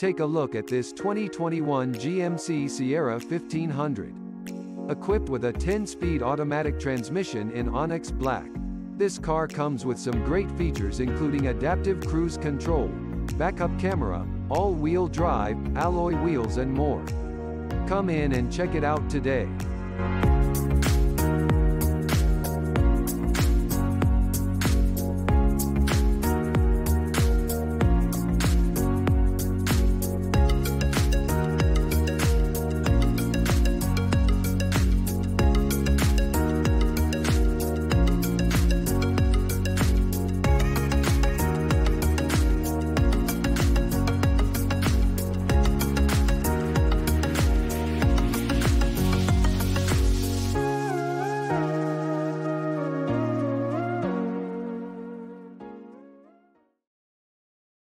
Take a look at this 2021 GMC Sierra 1500. Equipped with a 10-speed automatic transmission in Onyx Black. This car comes with some great features including adaptive cruise control, backup camera, all-wheel drive, alloy wheels and more. Come in and check it out today.